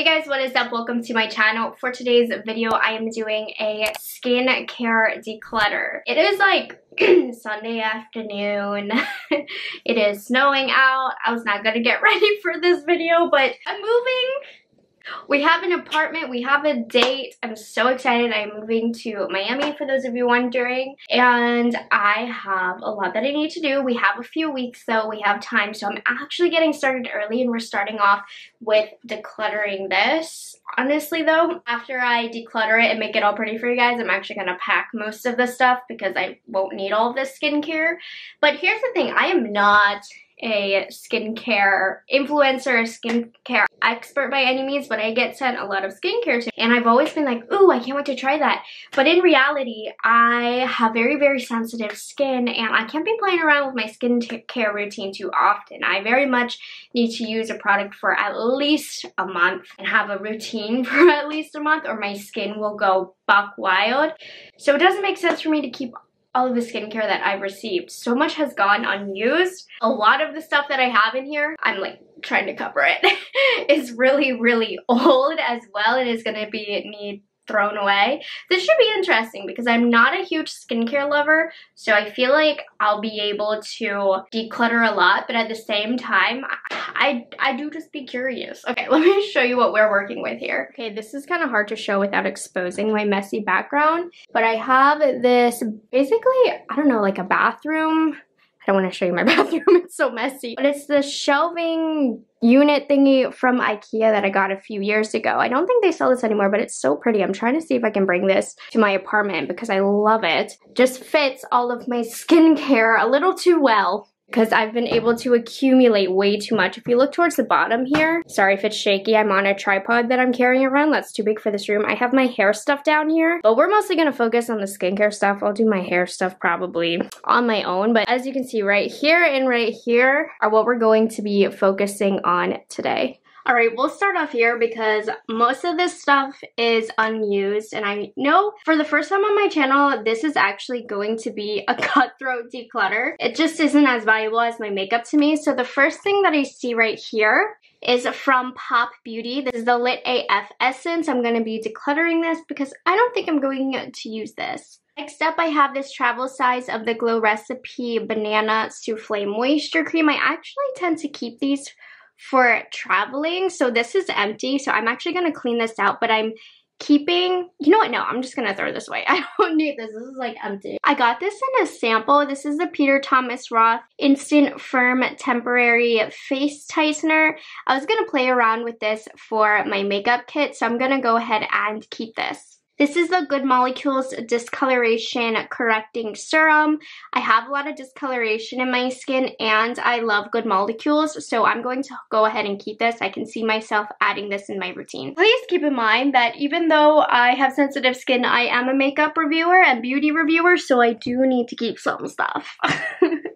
Hey guys, what is up? Welcome to my channel. For today's video, I am doing a skincare declutter. It is like Sunday afternoon. it is snowing out. I was not gonna get ready for this video, but I'm moving we have an apartment, we have a date. I'm so excited. I'm moving to Miami for those of you wondering. And I have a lot that I need to do. We have a few weeks though, we have time. So I'm actually getting started early and we're starting off with decluttering this. Honestly though, after I declutter it and make it all pretty for you guys, I'm actually gonna pack most of the stuff because I won't need all this skincare. But here's the thing, I am not a skincare influencer, a skincare expert by any means, but I get sent a lot of skincare and I've always been like, ooh, I can't wait to try that. But in reality, I have very, very sensitive skin and I can't be playing around with my skincare routine too often. I very much need to use a product for at least a month and have a routine for at least a month or my skin will go buck wild. So it doesn't make sense for me to keep all of the skincare that I've received. So much has gone unused. A lot of the stuff that I have in here, I'm like trying to cover it. it's really, really old as well. It is to be need thrown away. This should be interesting because I'm not a huge skincare lover, so I feel like I'll be able to declutter a lot, but at the same time, I, I do just be curious. Okay, let me show you what we're working with here. Okay, this is kind of hard to show without exposing my messy background, but I have this basically, I don't know, like a bathroom I don't want to show you my bathroom, it's so messy. But it's the shelving unit thingy from Ikea that I got a few years ago. I don't think they sell this anymore, but it's so pretty. I'm trying to see if I can bring this to my apartment because I love it. Just fits all of my skincare a little too well because I've been able to accumulate way too much. If you look towards the bottom here, sorry if it's shaky, I'm on a tripod that I'm carrying around. That's too big for this room. I have my hair stuff down here, but we're mostly gonna focus on the skincare stuff. I'll do my hair stuff probably on my own, but as you can see right here and right here are what we're going to be focusing on today. All right, we'll start off here because most of this stuff is unused and I know for the first time on my channel, this is actually going to be a cutthroat declutter. It just isn't as valuable as my makeup to me. So the first thing that I see right here is from Pop Beauty. This is the Lit AF Essence. I'm going to be decluttering this because I don't think I'm going to use this. Next up, I have this travel size of the Glow Recipe Banana Souffle Moisture Cream. I actually tend to keep these for traveling. So this is empty. So I'm actually going to clean this out, but I'm keeping, you know what, no, I'm just gonna throw this away. I don't need this, this is like empty. I got this in a sample. This is the Peter Thomas Roth Instant Firm Temporary Face Tightener. I was gonna play around with this for my makeup kit, so I'm gonna go ahead and keep this. This is the Good Molecules Discoloration Correcting Serum. I have a lot of discoloration in my skin and I love Good Molecules, so I'm going to go ahead and keep this. I can see myself adding this in my routine. Please keep in mind that even though I have sensitive skin, I am a makeup reviewer and beauty reviewer, so I do need to keep some stuff.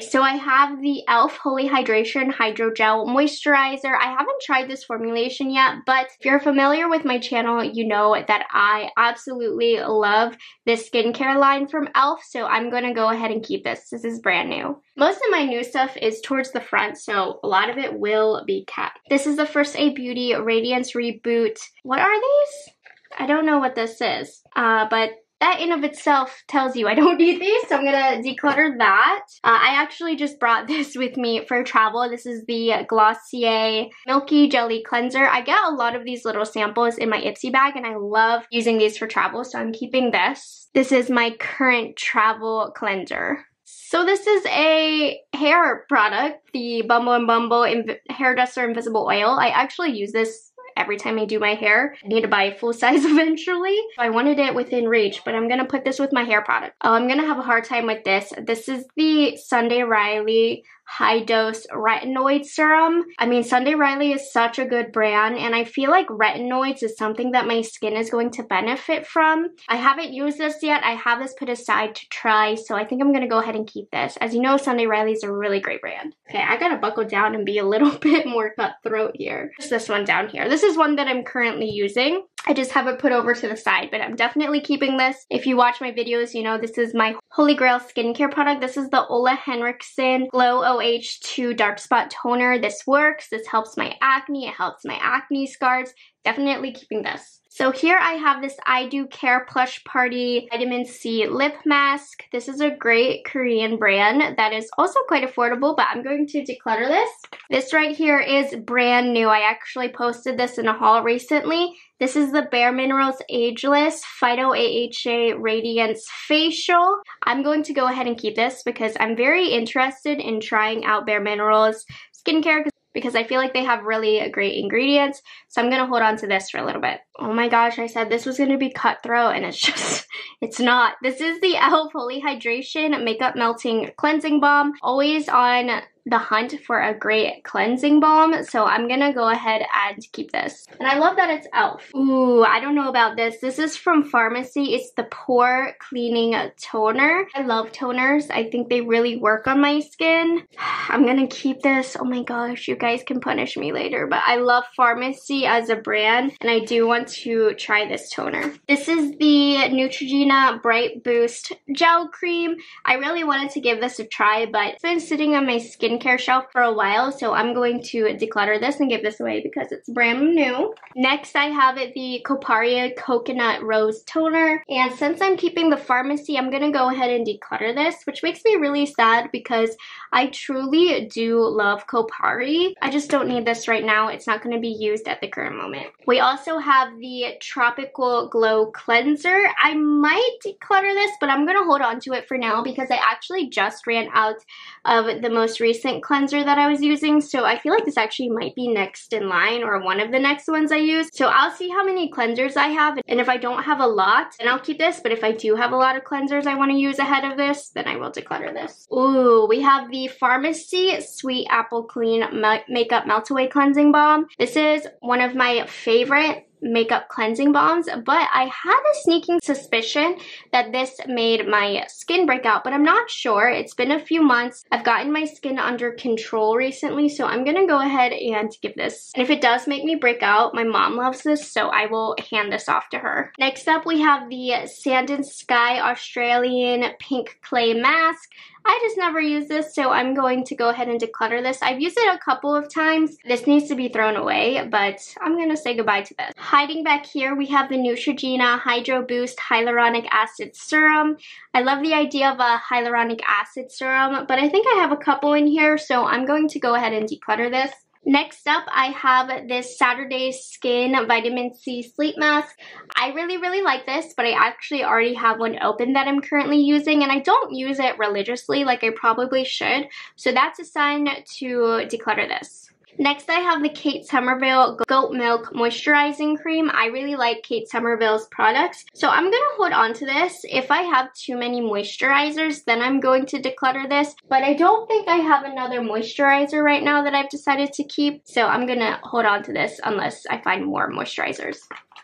so I have the e.l.f. Holy Hydration Hydrogel Moisturizer. I haven't tried this formulation yet, but if you're familiar with my channel, you know that I absolutely love this skincare line from e.l.f. So I'm going to go ahead and keep this. This is brand new. Most of my new stuff is towards the front, so a lot of it will be kept. This is the First Aid Beauty Radiance Reboot. What are these? I don't know what this is, uh, but that in of itself tells you I don't need these, so I'm gonna declutter that. Uh, I actually just brought this with me for travel. This is the Glossier Milky Jelly Cleanser. I get a lot of these little samples in my Ipsy bag and I love using these for travel, so I'm keeping this. This is my current travel cleanser. So this is a hair product, the Bumble and Bumble Inv Hairdresser Invisible Oil. I actually use this every time I do my hair. I need to buy a full size eventually. I wanted it within reach, but I'm gonna put this with my hair product. Oh, I'm gonna have a hard time with this. This is the Sunday Riley high dose retinoid serum. I mean, Sunday Riley is such a good brand and I feel like retinoids is something that my skin is going to benefit from. I haven't used this yet. I have this put aside to try, so I think I'm gonna go ahead and keep this. As you know, Sunday Riley is a really great brand. Okay, I gotta buckle down and be a little bit more cutthroat here. Just this one down here. This is one that I'm currently using. I just have it put over to the side, but I'm definitely keeping this. If you watch my videos, you know this is my holy grail skincare product. This is the Ole Henriksen Glow OH2 Dark Spot Toner. This works. This helps my acne. It helps my acne scars. Definitely keeping this. So here I have this I Dew Care Plush Party Vitamin C Lip Mask. This is a great Korean brand that is also quite affordable, but I'm going to declutter this. This right here is brand new. I actually posted this in a haul recently. This is the Bare Minerals Ageless Phyto AHA Radiance Facial. I'm going to go ahead and keep this because I'm very interested in trying out Bare Minerals skincare because I feel like they have really great ingredients. So I'm going to hold on to this for a little bit. Oh my gosh, I said this was going to be cutthroat and it's just, it's not. This is the e.l.f. Holy Hydration Makeup Melting Cleansing Balm. Always on the hunt for a great cleansing balm, so I'm gonna go ahead and keep this. And I love that it's e.l.f. Ooh, I don't know about this. This is from Farmacy. It's the Pore Cleaning Toner. I love toners. I think they really work on my skin. I'm gonna keep this. Oh my gosh, you guys can punish me later, but I love Farmacy as a brand, and I do want to try this toner. This is the Neutrogena Bright Boost Gel Cream. I really wanted to give this a try, but it's been sitting on my skin skincare shelf for a while, so I'm going to declutter this and give this away because it's brand new. Next, I have the Kopari Coconut Rose Toner, and since I'm keeping the Farmacy, I'm going to go ahead and declutter this, which makes me really sad because I truly do love Kopari. I just don't need this right now. It's not going to be used at the current moment. We also have the Tropical Glow Cleanser. I might declutter this, but I'm going to hold on to it for now because I actually just ran out of the most recent cleanser that I was using. So I feel like this actually might be next in line or one of the next ones I use. So I'll see how many cleansers I have. And if I don't have a lot, then I'll keep this. But if I do have a lot of cleansers I want to use ahead of this, then I will declutter this. Ooh, we have the Farmacy Sweet Apple Clean Makeup Melt Away Cleansing Balm. This is one of my favorite makeup cleansing balms, but I had a sneaking suspicion that this made my skin break out, but I'm not sure. It's been a few months. I've gotten my skin under control recently, so I'm gonna go ahead and give this. And if it does make me break out, my mom loves this, so I will hand this off to her. Next up, we have the Sand and Sky Australian Pink Clay Mask. I just never use this, so I'm going to go ahead and declutter this. I've used it a couple of times. This needs to be thrown away, but I'm going to say goodbye to this. Hiding back here, we have the Neutrogena Hydro Boost Hyaluronic Acid Serum. I love the idea of a hyaluronic acid serum, but I think I have a couple in here, so I'm going to go ahead and declutter this. Next up, I have this Saturday Skin Vitamin C Sleep Mask. I really, really like this, but I actually already have one open that I'm currently using, and I don't use it religiously like I probably should. So that's a sign to declutter this. Next, I have the Kate Somerville Goat Milk Moisturizing Cream. I really like Kate Somerville's products, so I'm going to hold on to this. If I have too many moisturizers, then I'm going to declutter this, but I don't think I have another moisturizer right now that I've decided to keep, so I'm going to hold on to this unless I find more moisturizers.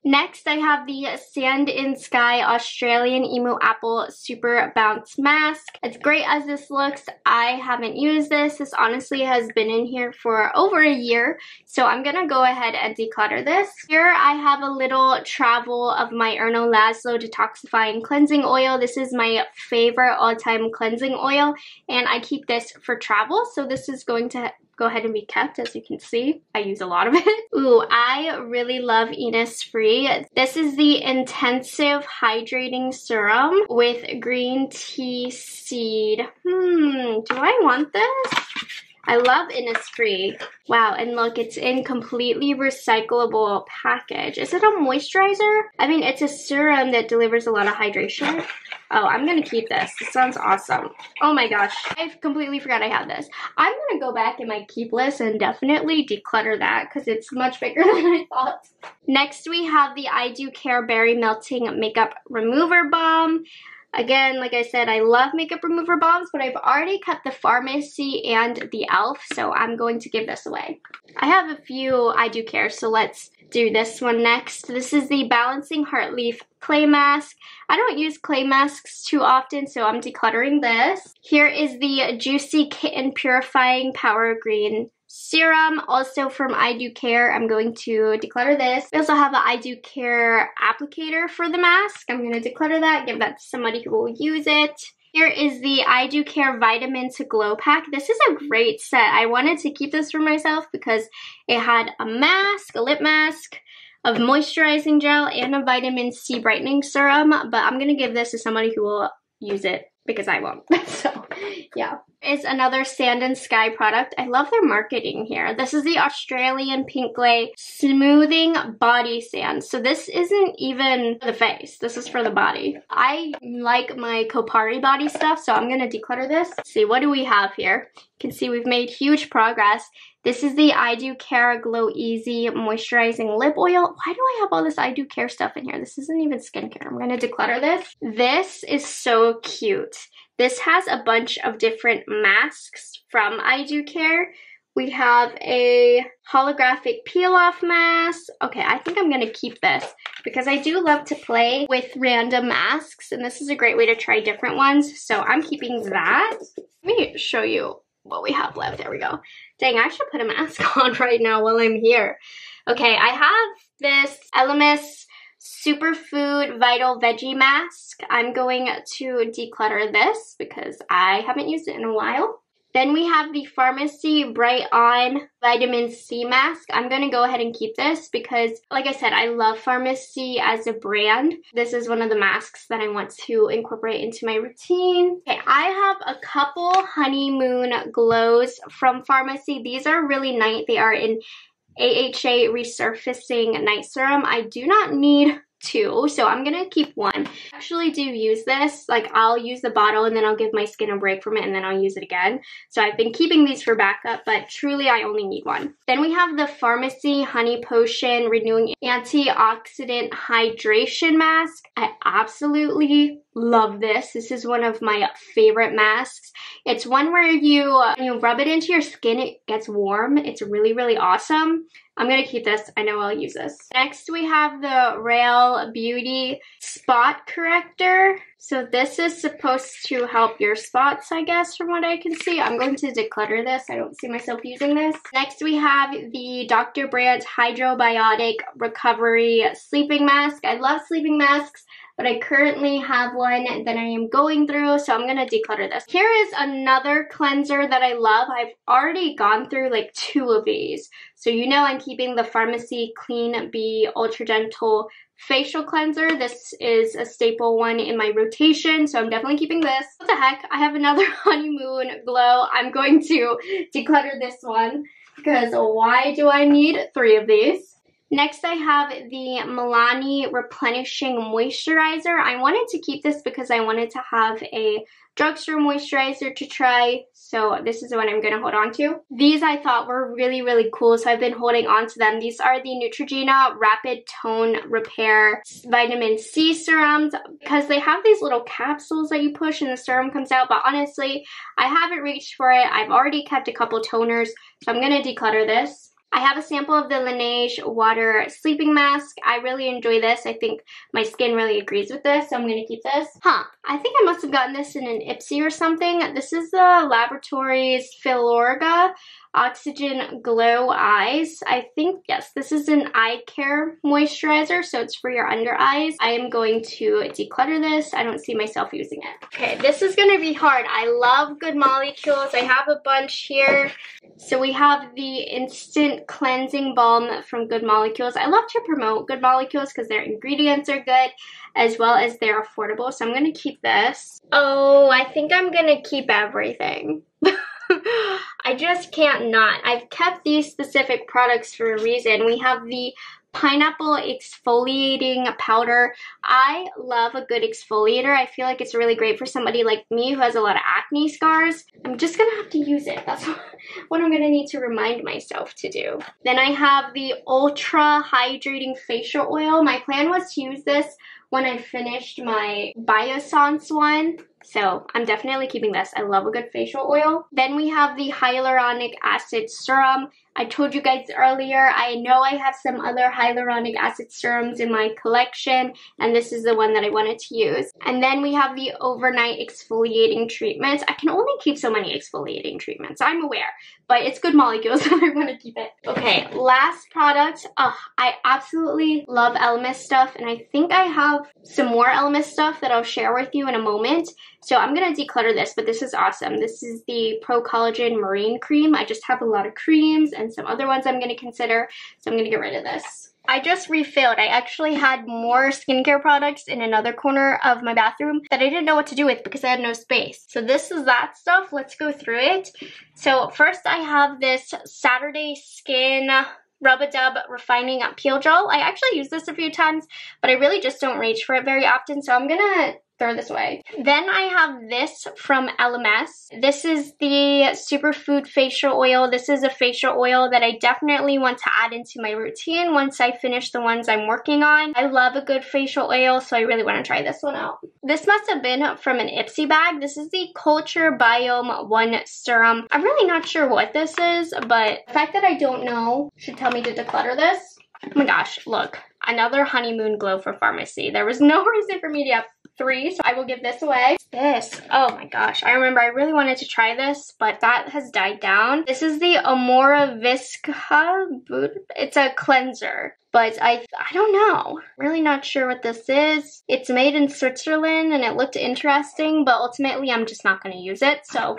Next, I have the Sand and Sky Australian Emu Apple Super Bounce Mask. As great as this looks, I haven't used this. This honestly has been in here for over a year, so I'm gonna go ahead and declutter this. Here I have a little travel of my Erno Laszlo Detoxifying Cleansing Oil. This is my favorite all-time cleansing oil, and I keep this for travel, so this is going to go ahead and be kept as you can see. I use a lot of it. Ooh, I really love Innisfree. This is the Intensive Hydrating Serum with green tea seed. Hmm, do I want this? I love Innisfree. Wow, and look, it's in completely recyclable package. Is it a moisturizer? I mean, it's a serum that delivers a lot of hydration. Oh, I'm gonna keep this. This sounds awesome. Oh my gosh, I completely forgot I had this. I'm gonna go back in my keep list and definitely declutter that because it's much bigger than I thought. Next, we have the I Dew Care Berry Melting Makeup Remover Balm. Again, like I said, I love makeup remover bombs, but I've already cut the Farmacy and the e.l.f., so I'm going to give this away. I have a few I Dew Care, so let's do this one next. This is the Balancing Heartleaf Clay Mask. I don't use clay masks too often, so I'm decluttering this. Here is the Juicy Kitten Purifying Power Green serum, also from I Dew Care. I'm going to declutter this. We also have an I Dew Care applicator for the mask. I'm going to declutter that, give that to somebody who will use it. Here is the I Dew Care Vitamin to Glow Pack. This is a great set. I wanted to keep this for myself because it had a mask, a lip mask, of moisturizing gel and a vitamin C brightening serum, but I'm going to give this to somebody who will use it because I won't. so, yeah is another Sand and Sky product. I love their marketing here. This is the Australian Pink Clay Smoothing Body Sand. So this isn't even for the face. This is for the body. I like my Kopari body stuff, so I'm going to declutter this. Let's see, what do we have here? You can see we've made huge progress. This is the I Dew Care Glow Easy Moisturizing Lip Oil. Why do I have all this I Dew Care stuff in here? This isn't even skincare. I'm going to declutter this. This is so cute. This has a bunch of different masks from I Dew Care. We have a holographic peel-off mask. Okay, I think I'm to keep this because I do love to play with random masks and this is a great way to try different ones. So I'm keeping that. Let me show you what we have left. There we go. Dang, I should put a mask on right now while I'm here. Okay, I have this Elemis Superfood Vital Veggie Mask. I'm going to declutter this because I haven't used it in a while. Then we have the Farmacy Bright On Vitamin C Mask. I'm going to go ahead and keep this because, like I said, I love Farmacy as a brand. This is one of the masks that I want to incorporate into my routine. Okay, I have a couple Honeymoon Glows from Farmacy. These are really nice. They are in AHA Resurfacing Night Serum. I do not need two, so I'm gonna keep one. I actually do use this, like I'll use the bottle and then I'll give my skin a break from it and then I'll use it again. So I've been keeping these for backup, but truly I only need one. Then we have the Farmacy Honey Potion Renewing Antioxidant Hydration Mask. I absolutely love this. This is one of my favorite masks. It's one where you, you rub it into your skin, it gets warm. It's really, really awesome. I'm to keep this. I know I'll use this. Next, we have the Rail Beauty Spot Corrector. So this is supposed to help your spots, I guess, from what I can see. I'm going to declutter this. I don't see myself using this. Next, we have the Dr. Brandt Hydrobiotic Recovery Sleeping Mask. I love sleeping masks but I currently have one that I am going through, so I'm to declutter this. Here is another cleanser that I love. I've already gone through like two of these. So you know I'm keeping the Farmacy Clean Bee Ultra Gentle facial cleanser. This is a staple one in my rotation, so I'm definitely keeping this. What the heck? I have another Honeymoon Glow. I'm going to declutter this one because why do I need three of these? Next, I have the Milani Replenishing Moisturizer. I wanted to keep this because I wanted to have a drugstore moisturizer to try. So this is the one I'm going to hold on to. These I thought were really, really cool. So I've been holding on to them. These are the Neutrogena Rapid Tone Repair Vitamin C Serums because they have these little capsules that you push and the serum comes out. But honestly, I haven't reached for it. I've already kept a couple toners. So I'm going to declutter this. I have a sample of the Laneige Water Sleeping Mask. I really enjoy this. I think my skin really agrees with this, so I'm going to keep this. Huh, I think I must have gotten this in an Ipsy or something. This is the Laboratories Filorga Oxygen Glow Eyes. I think, yes, this is an eye care moisturizer, so it's for your under eyes. I am going to declutter this. I don't see myself using it. Okay, this is going to be hard. I love Good Molecules. I have a bunch here. So we have the Instant Cleansing Balm from Good Molecules. I love to promote Good Molecules because their ingredients are good as well as they're affordable. So I'm going to keep this. Oh, I think I'm going to keep everything. I just can't not. I've kept these specific products for a reason. We have the pineapple exfoliating powder. I love a good exfoliator. I feel like it's really great for somebody like me who has a lot of acne scars. I'm just gonna have to use it. That's what I'm gonna need to remind myself to do. Then I have the Ultra Hydrating Facial Oil. My plan was to use this when I finished my Biossance one So I'm definitely keeping this. I love a good facial oil. Then we have the hyaluronic acid serum. I told you guys earlier, I know I have some other hyaluronic acid serums in my collection, and this is the one that I wanted to use. And then we have the overnight exfoliating treatments. I can only keep so many exfoliating treatments, I'm aware, but it's good molecules, so I want to keep it. Okay, last product. I absolutely love Elemis stuff, and I think I have some more Elemis stuff that I'll share with you in a moment. So I'm going to declutter this, but this is awesome. This is the Pro Collagen Marine Cream. I just have a lot of creams and some other ones I'm going to consider, so I'm going to get rid of this. I just refilled. I actually had more skincare products in another corner of my bathroom that I didn't know what to do with because I had no space. So this is that stuff. Let's go through it. So first I have this Saturday Skin Rub-A-Dub Refining Peel Gel. I actually use this a few times, but I really just don't reach for it very often, so I'm gonna throw this away. Then I have this from Elemis. This is the Superfood Facial Oil. This is a facial oil that I definitely want to add into my routine once I finish the ones I'm working on. I love a good facial oil, so I really want to try this one out. This must have been from an Ipsy bag. This is the Culture Biome 1 Serum. I'm really not sure what this is, but the fact that I don't know should tell me to declutter this. Oh my gosh, look. Another honeymoon glow for Farmacy. There was no reason for me to have three, so I will give this away. This, oh my gosh, I remember I really wanted to try this, but that has died down. This is the Amora Visca, it's a cleanser. But I, I don't know. Really not sure what this is. It's made in Switzerland and it looked interesting, but ultimately I'm just not going to use it. So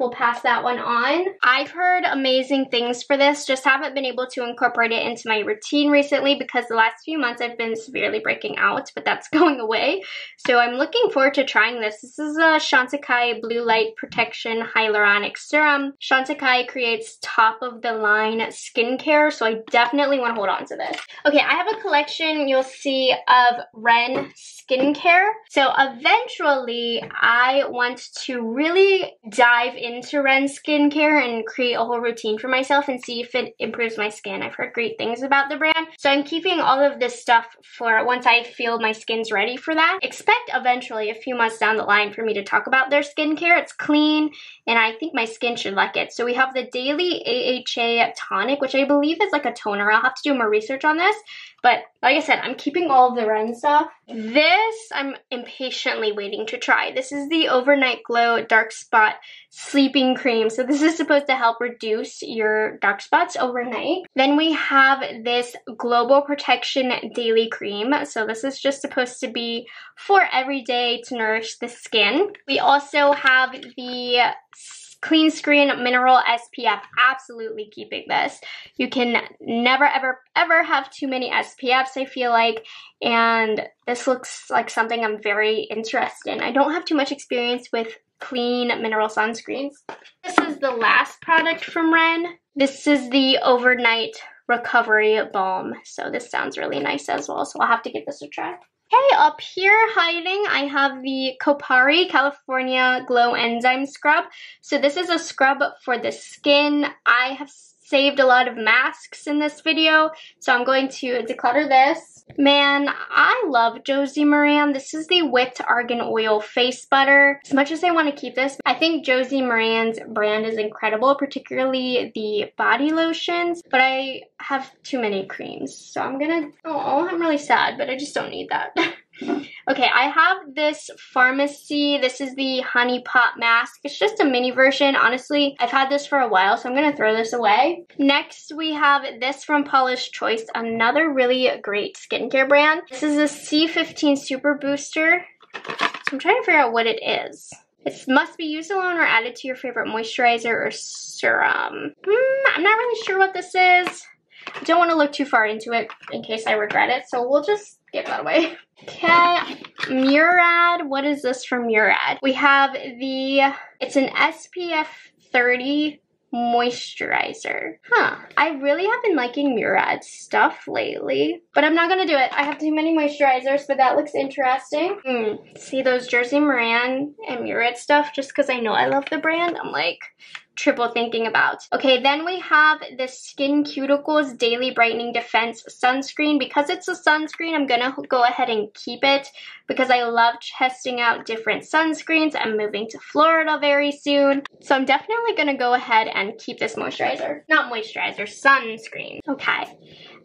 We'll pass that one on. I've heard amazing things for this, just haven't been able to incorporate it into my routine recently because the last few months I've been severely breaking out, but that's going away. So I'm looking forward to trying this. This is a Chantecaille Blue Light Protection Hyaluronic Serum. Chantecaille creates top of the line skincare, so I definitely want to hold on to this. Okay, I have a collection you'll see of Ren skincare. So eventually I want to really dive into into Ren skincare and create a whole routine for myself and see if it improves my skin. I've heard great things about the brand. So I'm keeping all of this stuff for once I feel my skin's ready for that. Expect eventually a few months down the line for me to talk about their skincare. It's clean and I think my skin should like it. So we have the Daily AHA Tonic, which I believe is like a toner. I'll have to do more research on this. But like I said, I'm keeping all of the Ren stuff. Mm-hmm. This I'm impatiently waiting to try. This is the Overnight Glow Dark Spot Sleeping Cream. So this is supposed to help reduce your dark spots overnight. Then we have this Global Protection Daily Cream. So this is just supposed to be for every day to nourish the skin. We also have the Clean Screen Mineral SPF. Absolutely keeping this. You can never, ever, ever have too many SPFs, I feel like. And this looks like something I'm very interested in. I don't have too much experience with clean mineral sunscreens. This is the last product from Ren. This is the Overnight Recovery Balm. So this sounds really nice as well. So I'll have to give this a try. Okay, up here hiding, I have the Kopari California Glow Enzyme Scrub. So this is a scrub for the skin. I have saved a lot of masks in this video, so I'm going to declutter this. Man, I love Josie Maran. This is the Whipped Argan Oil Face Butter. As much as I want to keep this, I think Josie Maran's brand is incredible, particularly the body lotions, but I have too many creams, so I'm gonna, oh, oh I'm really sad, but I just don't need that. Okay, I have this Farmacy. This is the Honey Pot Mask. It's just a mini version. Honestly, I've had this for a while, so I'm going to throw this away. Next, we have this from Paula's Choice, another really great skincare brand. This is a C15 Super Booster. So I'm trying to figure out what it is. It must be used alone or added to your favorite moisturizer or serum. Hmm, I'm not really sure what this is. I don't want to look too far into it in case I regret it, so we'll just get that away. Okay, Murad. What is this from Murad? We have the, it's an SPF 30 moisturizer. Huh. I really have been liking Murad stuff lately, but I'm not gonna do it. I have too many moisturizers, but that looks interesting. Mm. See those Josie Maran and Murad stuff, just because I know I love the brand, I'm like, triple thinking about. Okay, then we have the SkinCeuticals Daily Brightening Defense Sunscreen. Because it's a sunscreen, I'm gonna go ahead and keep it because I love testing out different sunscreens. I'm moving to Florida very soon. So I'm definitely gonna go ahead and keep this moisturizer. Not moisturizer, sunscreen. Okay.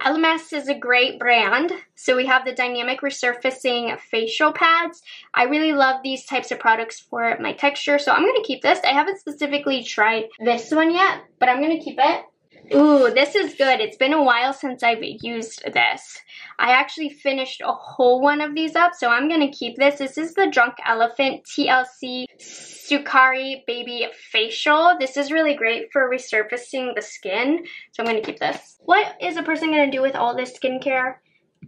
Elemis is a great brand. So we have the Dynamic Resurfacing Facial Pads. I really love these types of products for my texture, so I'm to keep this. I haven't specifically tried this one yet, but I'm to keep it. Ooh, this is good. It's been a while since I've used this. I actually finished a whole one of these up, so I'm to keep this. This is the Drunk Elephant TLC Sukari Baby Facial. This is really great for resurfacing the skin, so I'm to keep this. What is a person to do with all this skincare?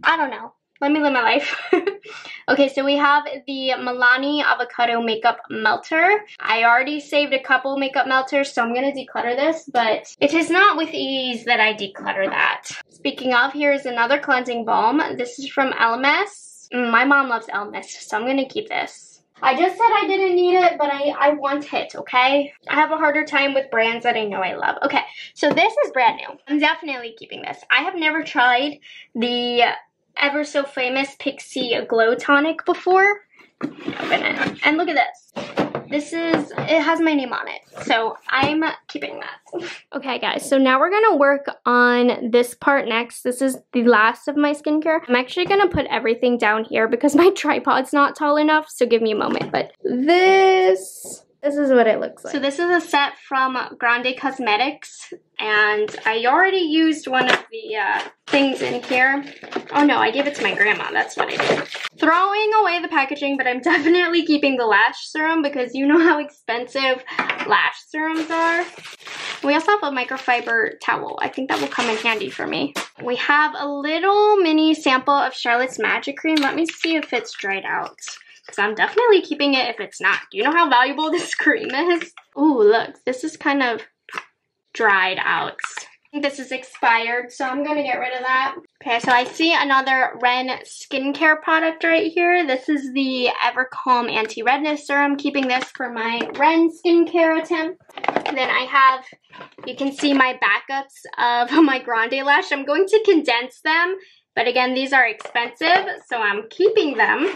I don't know. Let me live my life. okay, so we have the Milani Avocado Makeup Melter. I already saved a couple makeup melters, so I'm going to declutter this, but it is not with ease that I declutter that. Speaking of, here's another cleansing balm. This is from Elemis. Mm, my mom loves Elemis, so I'm going to keep this. I just said I didn't need it, but I, I want it, okay? I have a harder time with brands that I know I love. Okay, so this is brand new. I'm definitely keeping this. I have never tried the ever so famous Pixi Glow Tonic before. Open it. And look at this. This is, it has my name on it. So I'm keeping that. Okay guys, so now we're gonna work on this part next. This is the last of my skincare. I'm actually gonna put everything down here because my tripod's not tall enough. So give me a moment. But this this is what it looks like. So this is a set from Grande Cosmetics, and I already used one of the uh, things in here. Oh no, I gave it to my grandma, that's what I did. Throwing away the packaging, but I'm definitely keeping the lash serum because you know how expensive lash serums are. We also have a microfiber towel. I think that will come in handy for me. We have a little mini sample of Charlotte's Magic Cream. Let me see if it's dried out. Because I'm definitely keeping it if it's not. Do you know how valuable this cream is? Ooh, look. This is kind of dried out. This is expired, so I'm to get rid of that. Okay, so I see another Ren skincare product right here. This is the Evercalm Anti-Redness Serum. Keeping this for my Ren skincare attempt. And then I have, you can see my backups of my Grande Lash. I'm going to condense them, but again, these are expensive, so I'm keeping them.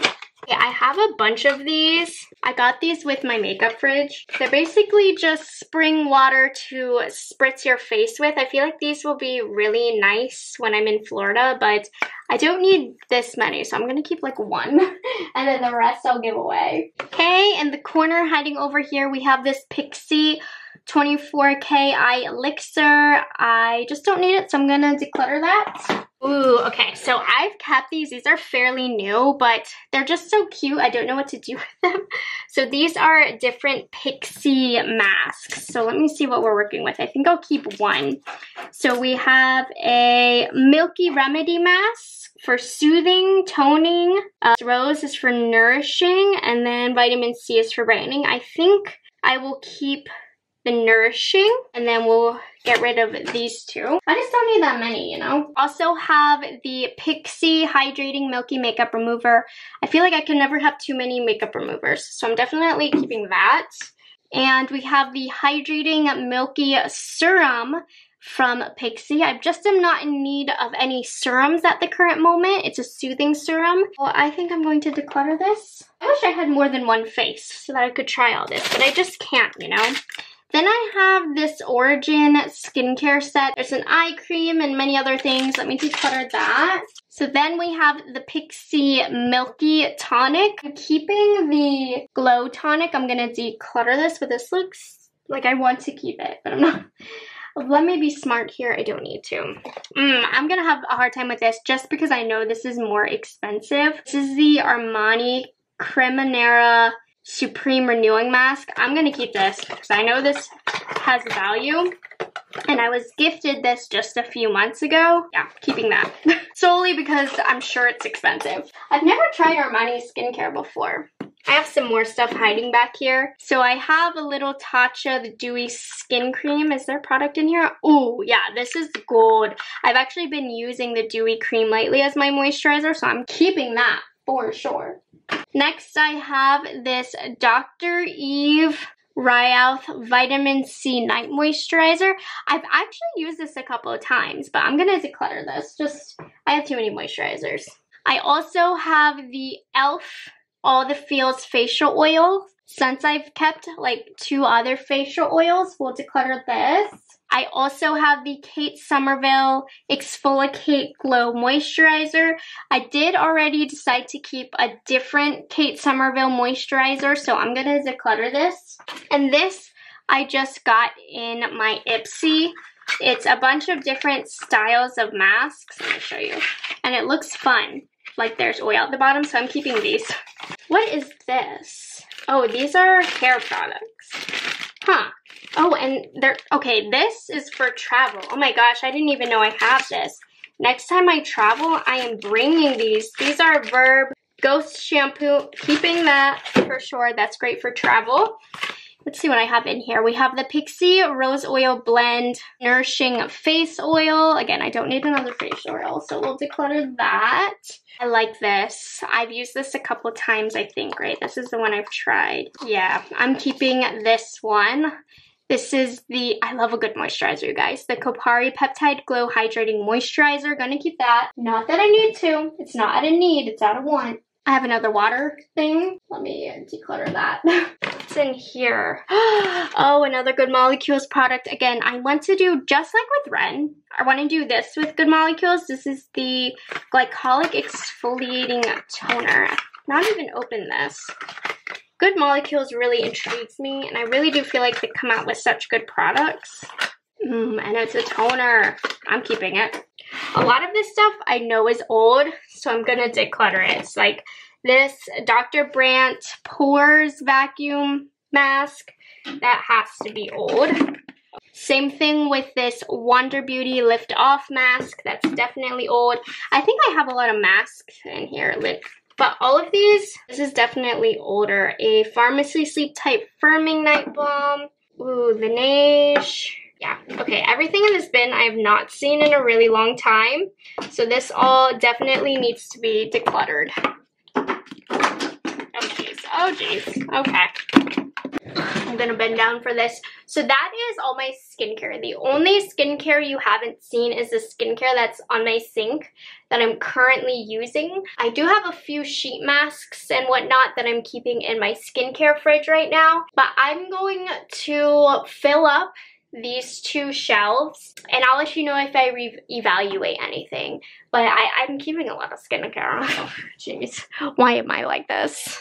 I have a bunch of these. I got these with my makeup fridge. They're basically just spring water to spritz your face with. I feel like these will be really nice when I'm in Florida, but I don't need this many, so I'm gonna keep like one, and then the rest I'll give away. Okay, in the corner hiding over here, we have this Pixi 24K Eye Elixir. I just don't need it, so I'm gonna declutter that. Ooh, okay, so I've kept these. These are fairly new, but they're just so cute. I don't know what to do with them. So these are different Pixi masks. So let me see what we're working with. I think I'll keep one. So we have a Milky Remedy mask for soothing, toning. Uh, Rose is for nourishing, and then vitamin C is for brightening. I think I will keep the nourishing and then we'll get rid of these two. I just don't need that many, you know? Also have the Pixi Hydrating Milky Makeup Remover. I feel like I can never have too many makeup removers, so I'm definitely keeping that. And we have the Hydrating Milky Serum from Pixi. I just am not in need of any serums at the current moment. It's a soothing serum. Well, I think I'm going to declutter this. I wish I had more than one face so that I could try all this, but I just can't, you know? Then I have this Origin skincare set. There's an eye cream and many other things. Let me declutter that. So then we have the Pixi Milky Tonic. I'm keeping the Glow Tonic. I'm going to declutter this, but this looks like I want to keep it, but I'm not. Let me be smart here. I don't need to. Mm, I'm going to have a hard time with this just because I know this is more expensive. This is the Armani Crema Nera Supreme Renewing Mask. I'm going to keep this because I know this has value. And I was gifted this just a few months ago. Yeah, keeping that. Solely because I'm sure it's expensive. I've never tried Armani skincare before. I have some more stuff hiding back here. So I have a little Tatcha, the Dewy Skin Cream. Is there product in here? Oh, yeah, this is gold. I've actually been using the Dewy Cream lately as my moisturizer, so I'm keeping that for sure. Next, I have this Dr. Eve Ryouth Vitamin C Night Moisturizer. I've actually used this a couple of times, but I'm gonna declutter this. Just, I have too many moisturizers. I also have the e.l.f. All the Feels Facial Oil. Since I've kept like two other facial oils, we'll declutter this. I also have the Kate Somerville Exfoliate Glow Moisturizer. I did already decide to keep a different Kate Somerville moisturizer, so I'm going to declutter this. And this I just got in my Ipsy. It's a bunch of different styles of masks. Let me show you. And it looks fun. Like there's oil at the bottom, so I'm keeping these. What is this? Oh, these are hair products. Huh. Oh, and they're, okay, this is for travel. Oh my gosh, I didn't even know I have this. Next time I travel, I am bringing these. These are Verb Ghost Shampoo. Keeping that for sure. That's great for travel. Let's see what I have in here. We have the Pixi Rose Oil Blend Nourishing Face Oil. Again, I don't need another face oil, so we'll declutter that. I like this. I've used this a couple times, I think, right? This is the one I've tried. Yeah, I'm keeping this one. This is the, I love a good moisturizer, you guys. The Kopari Peptide Glow Hydrating Moisturizer. Gonna keep that. Not that I need to. It's not out of need, it's out of want. I have another water thing. Let me declutter that. What's in here? oh, another Good Molecules product. Again, I want to do, just like with Ren, I want to do this with Good Molecules. This is the Glycolic Exfoliating Toner. Not even open this. Good Molecules really intrigues me, and I really do feel like they come out with such good products. Mm, and it's a toner. I'm keeping it. A lot of this stuff I know is old, so I'm gonna declutter it. It's like this Dr. Brandt Pores Vacuum Mask. That has to be old. Same thing with this Wonder Beauty Lift Off Mask. That's definitely old. I think I have a lot of masks in here. But all of these, this is definitely older. A Farmacy Sleep Tight Firming Night Balm. Ooh, Laneige yeah, okay, everything in this bin I have not seen in a really long time. So this all definitely needs to be decluttered. Oh jeez, oh jeez, okay. I'm gonna bend down for this. So that is all my skincare. The only skincare you haven't seen is the skincare that's on my sink that I'm currently using. I do have a few sheet masks and whatnot that I'm keeping in my skincare fridge right now, but I'm going to fill up these two shelves and I'll let you know if I re evaluate anything. But I, I'm keeping a lot of skincare. Jeez, why am I like this?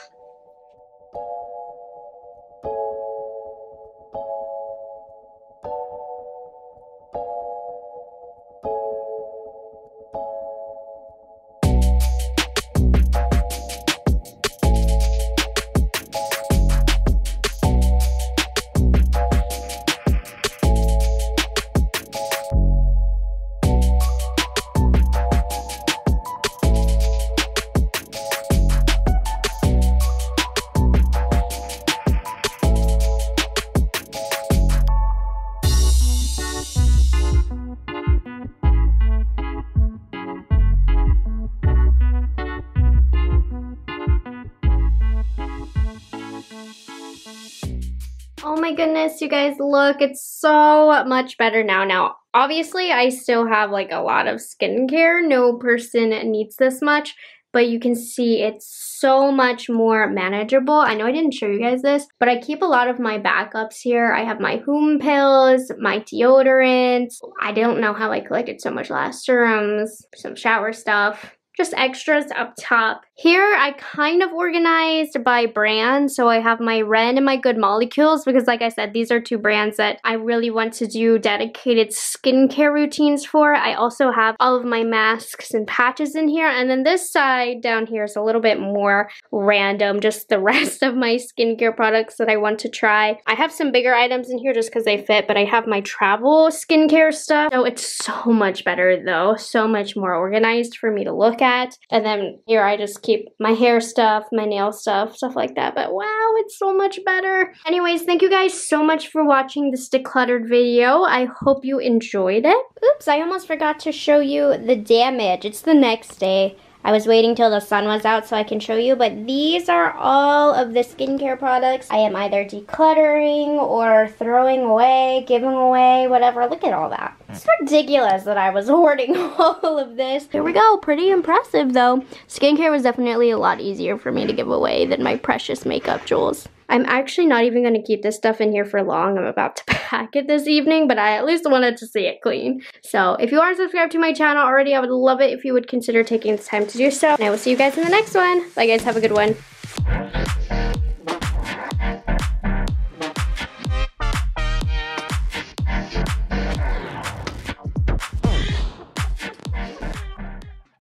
Goodness, you guys, look, it's so much better now. Now, obviously, I still have like a lot of skincare. No person needs this much, but you can see it's so much more manageable. I know I didn't show you guys this, but I keep a lot of my backups here. I have my Hum pills, my deodorant. I don't know how I collected so much last serums, some shower stuff, just extras up top. Here, I kind of organized by brand, so I have my Ren and my Good Molecules because like I said, these are two brands that I really want to do dedicated skincare routines for. I also have all of my masks and patches in here, and then this side down here is a little bit more random, just the rest of my skincare products that I want to try. I have some bigger items in here just because they fit, but I have my travel skincare stuff, so it's so much better though, so much more organized for me to look at. And then here I just keep my hair stuff, my nail stuff, stuff like that. But wow, it's so much better. Anyways, thank you guys so much for watching this decluttered video. I hope you enjoyed it. Oops, I almost forgot to show you the damage. It's the next day. I was waiting till the sun was out so I can show you, but these are all of the skincare products I am either decluttering or throwing away, giving away, whatever. Look at all that. It's ridiculous that I was hoarding all of this. Here we go. Pretty impressive though. Skincare was definitely a lot easier for me to give away than my precious makeup jewels. I'm actually not even going to keep this stuff in here for long. I'm about to pack it this evening, but I at least wanted to see it clean. So if you aren't subscribed to my channel already, I would love it if you would consider taking the time to do so. And I will see you guys in the next one. Bye guys, have a good one.